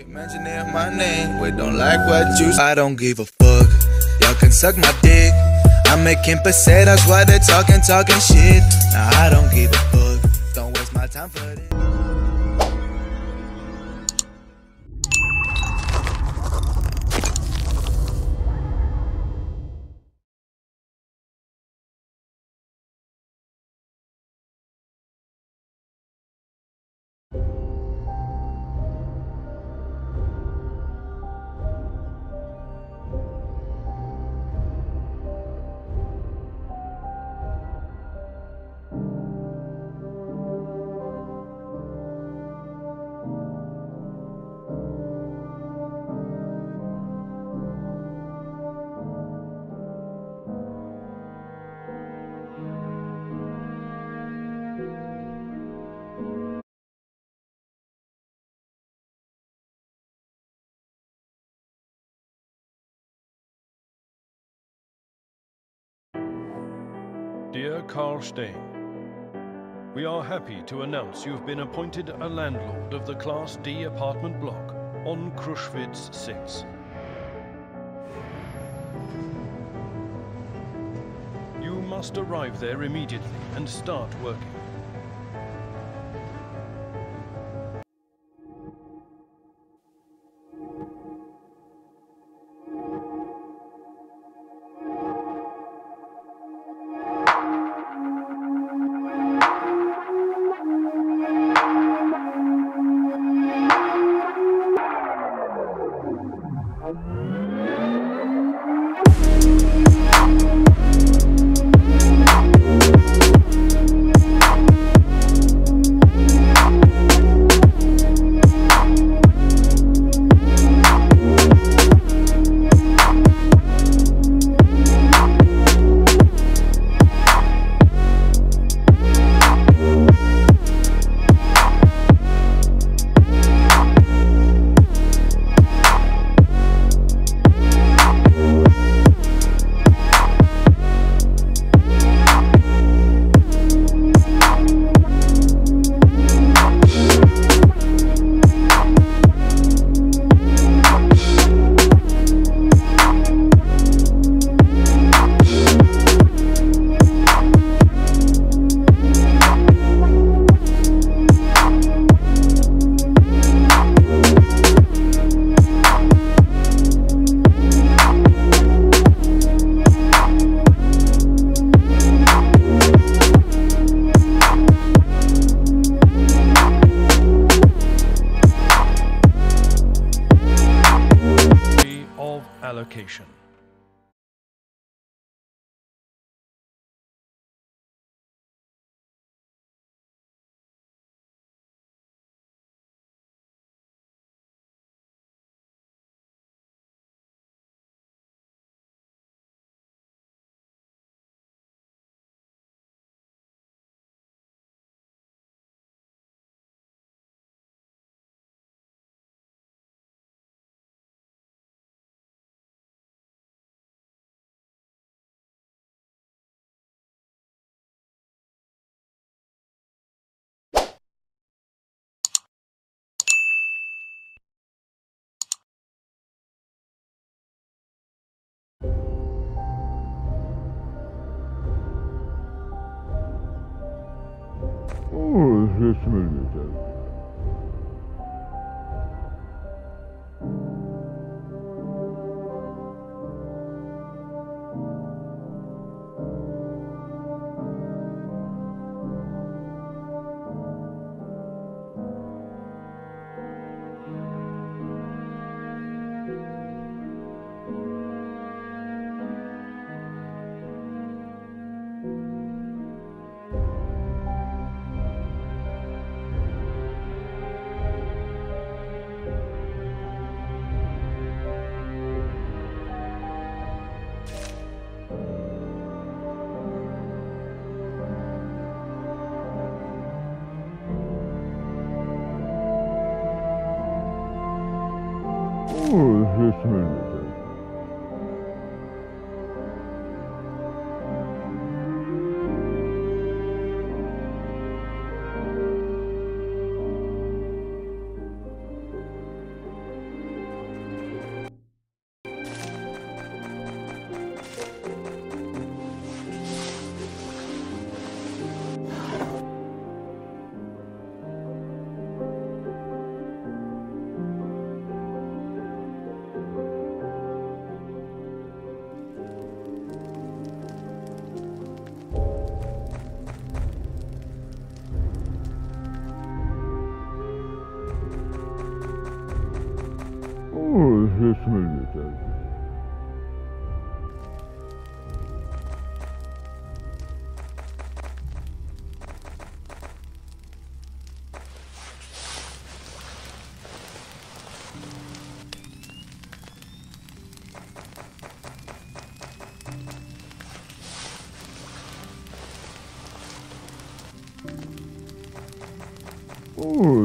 Get mentioning my name, we don't like what you I don't give a fuck. Y'all can suck my dick. I'm making pesetas while they're talking, talking shit. Nah, I don't give a fuck. Don't waste my time for this. We are happy to announce you've been appointed a landlord of the Class D apartment block on Krushwitz 6. You must arrive there immediately and start working. resmen yeter.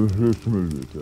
mühlet milleti.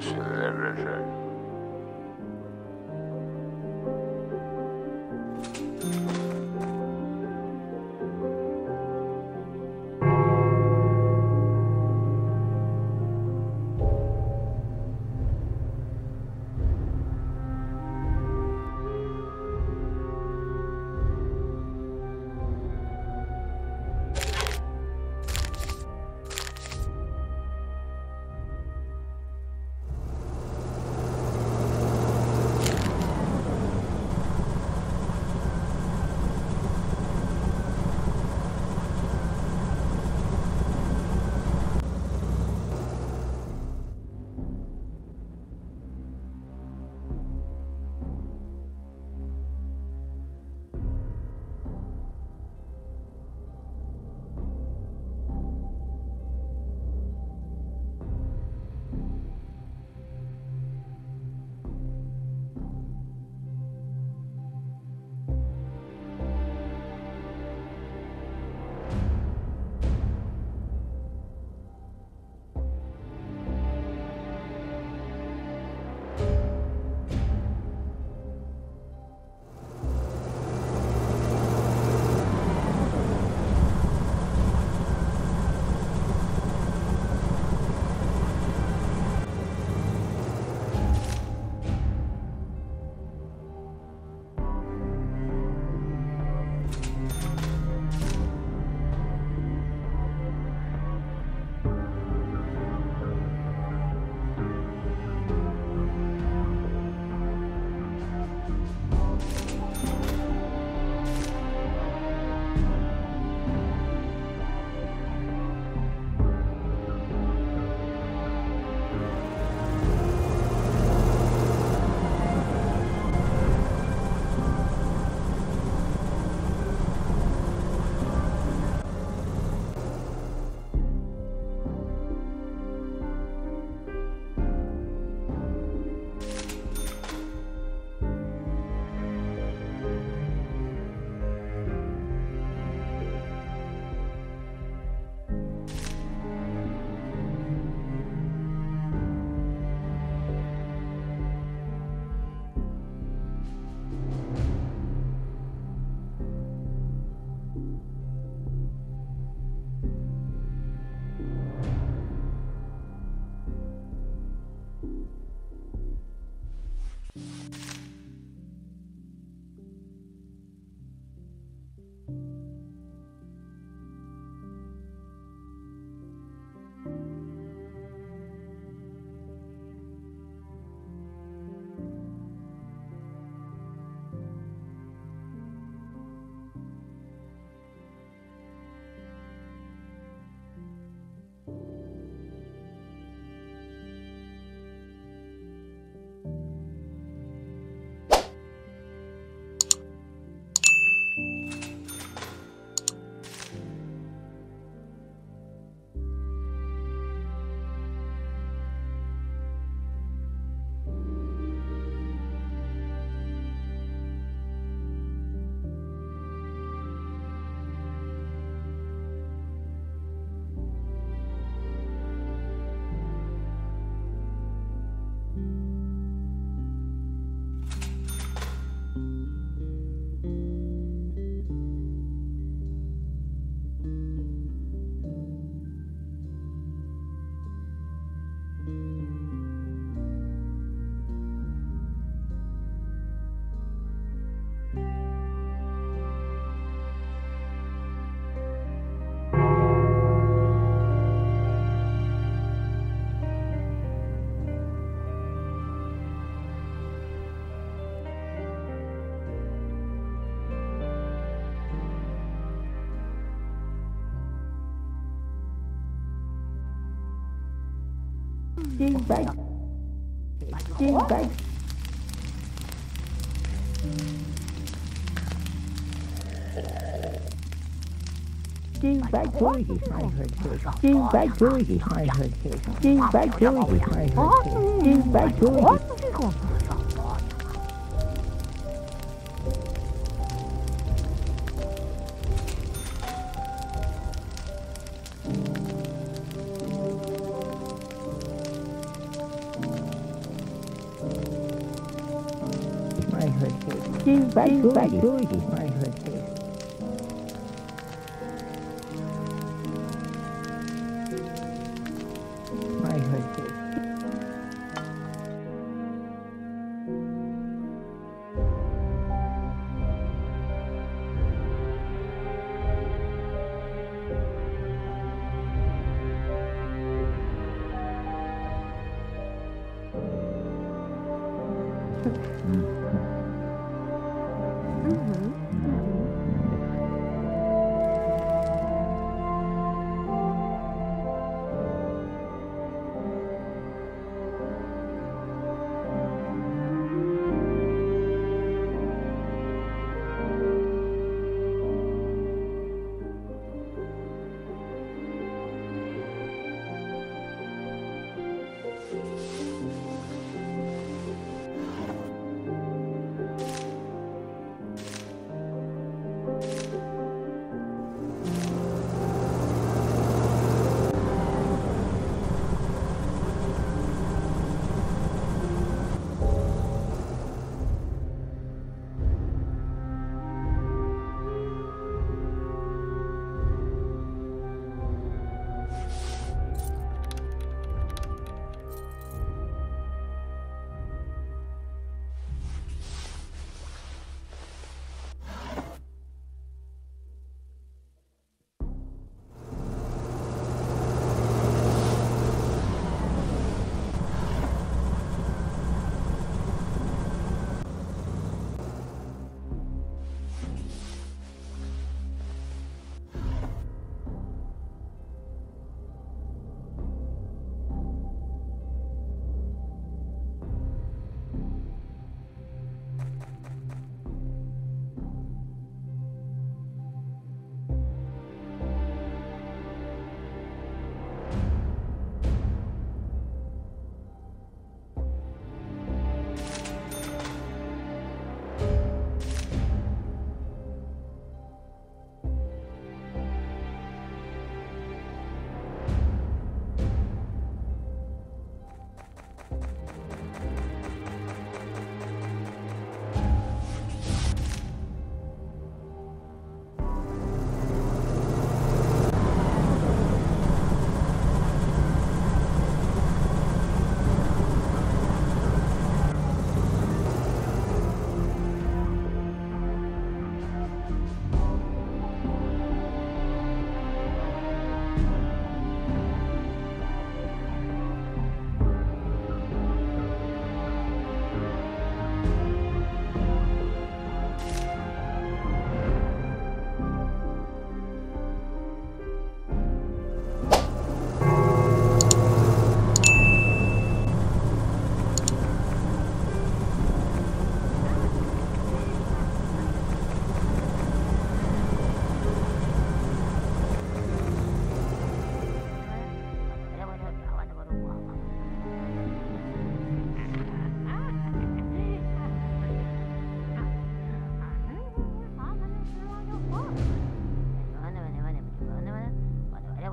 Şey. Đi vậy Đi vậy Đi vậy thôi thì phải hơn thế Đi vậy thôi thì phải hơn thế Đi vậy thôi thì phải hơn thế Đi vai, vai, vai.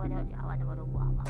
Ada 吧，那么多不好吧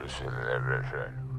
Versin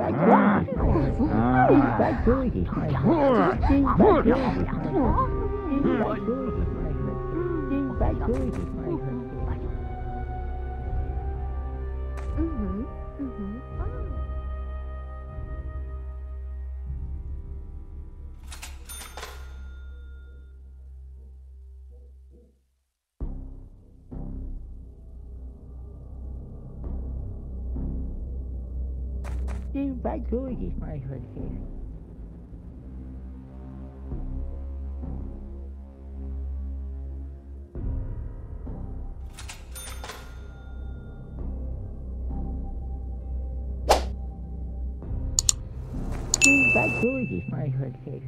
Mhm, Dois, mais você. Sim, vai dois, mais você.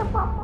的宝宝。